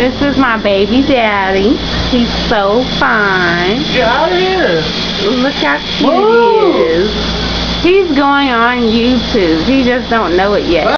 This is my baby daddy. He's so fine. Get out of. Look how cute Woo. he is. He's going on YouTube. He just don't know it yet.